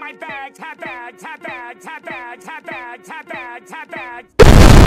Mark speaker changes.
Speaker 1: my bags, hat bags, hat bags, hat bags, hat bags, hat bags, hat bags, bags.